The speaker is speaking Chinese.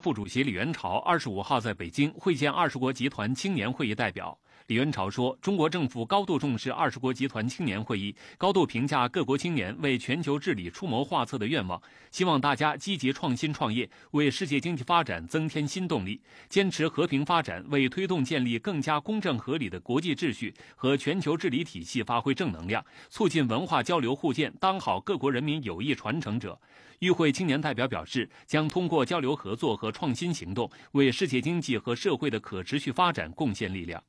副主席李元朝二十五号在北京会见二十国集团青年会议代表。李元朝说：“中国政府高度重视二十国集团青年会议，高度评价各国青年为全球治理出谋划策的愿望，希望大家积极创新创业，为世界经济发展增添新动力，坚持和平发展，为推动建立更加公正合理的国际秩序和全球治理体系发挥正能量，促进文化交流互鉴，当好各国人民友谊传承者。”与会青年代表表示，将通过交流合作和创新行动，为世界经济和社会的可持续发展贡献力量。